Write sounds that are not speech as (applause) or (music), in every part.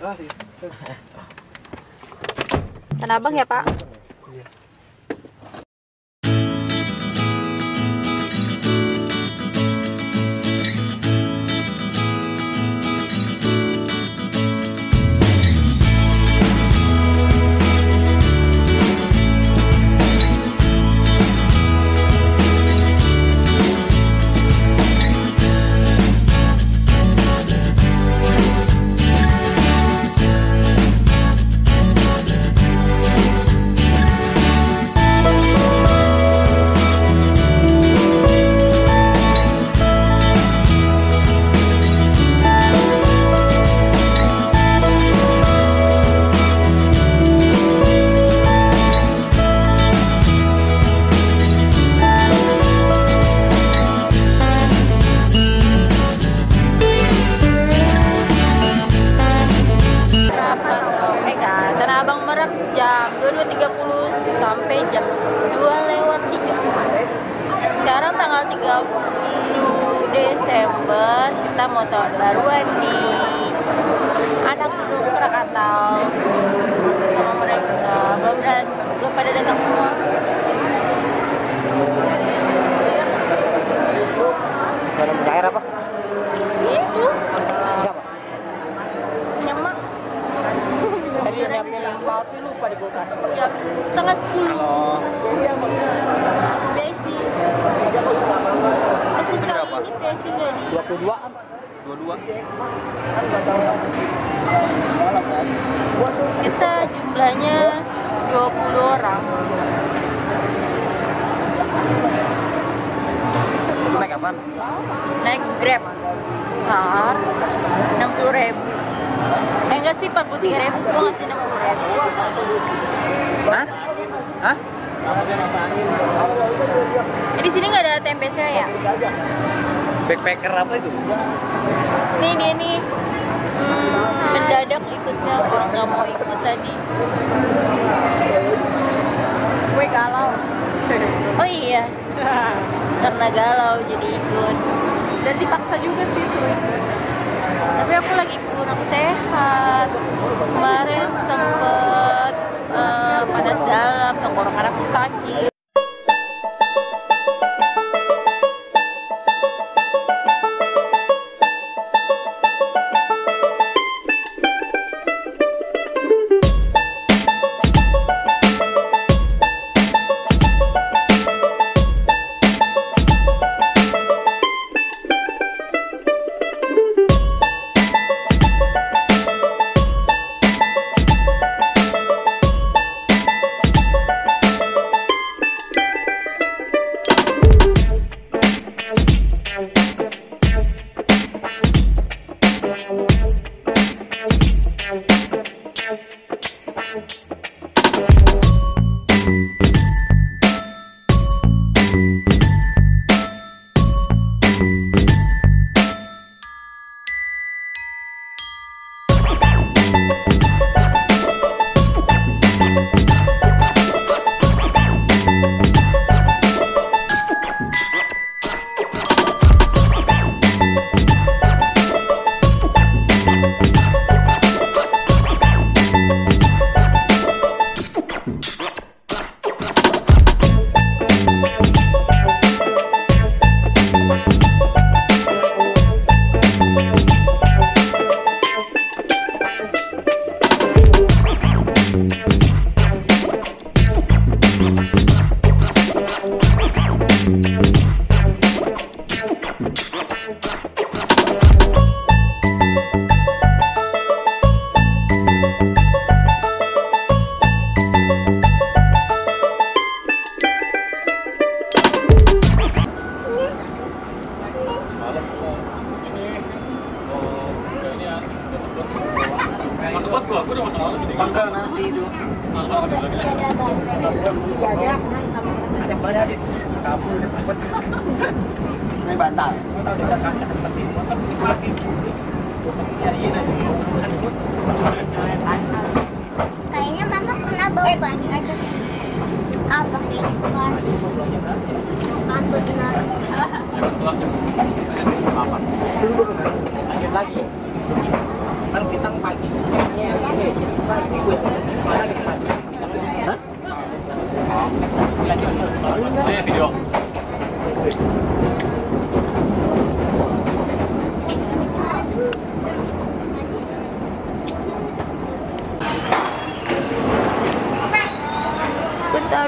Iya. Tanah Abang ya, Pak? Berapa Desember kita mau tahun baruan di anak gunung Krakatau sama mereka belum belum pada datang semua Dalam cair apa? itu Siapa? nyemak Tadi kopi lupa di kulkas. jam setengah sepuluh Oh. Kali ini besi nggak di 22-an. 22. kita jumlahnya 20 orang Naik apaan? naik grab car 60 ribu eh enggak sih 43 ribu gue ngasih 60 ribu Hah? Hah? eh, di sini nggak ada tempe saya ya Backpacker apa itu? nih dia nih. Hmm, mendadak ikutnya. Orang nggak mau ikut tadi. Gue galau. Oh iya. Karena galau jadi ikut. Dan dipaksa juga sih suruh ikut tapi aku lagi kurang sehat. Kemarin sempet eh, panas dalam tenggorokan aku sakit Ini bantal. Kayaknya mama pernah bawa banyak aja. Apa bukan? Benar. Lanjut lagi. Kita pagi. Kita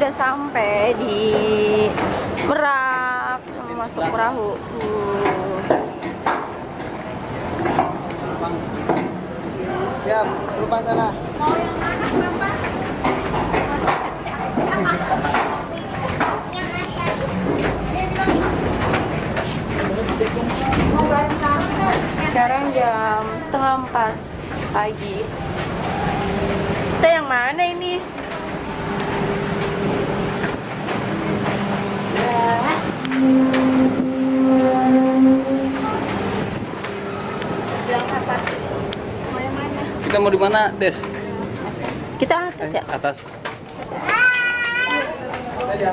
udah sampai di Merak masuk perahu. Ya, lupa sana. Sekarang jam setengah empat pagi. Kita yang mana ini? Kita mau di mana, Des? Kita atas ya. Atas. Udah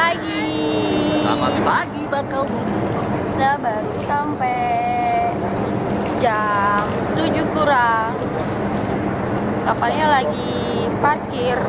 Pagi. Selamat pagi, Bakau. Kita baru sampai jam 7 kurang. Kapalnya lagi parkir.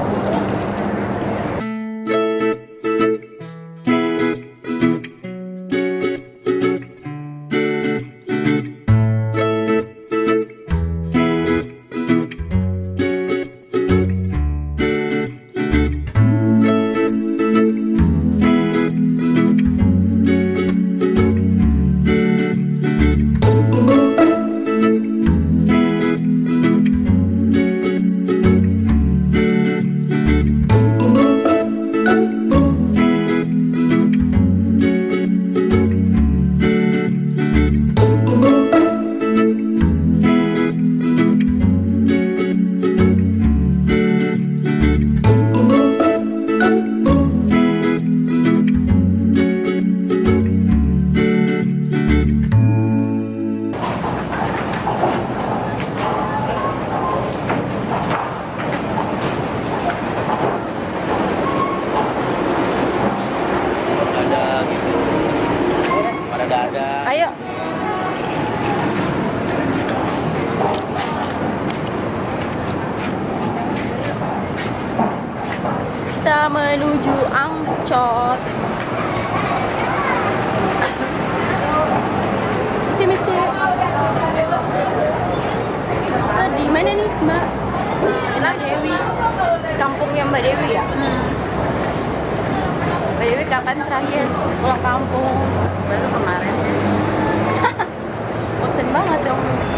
Menuju Angcot. Sini sini. Ah, di mana nih, Mbak? Mbak Dewi. Kampungnya Mbak Dewi ya? Mbak Dewi kapan terakhir pulang kampung? Baru kemarin. (laughs) Bosen banget dong.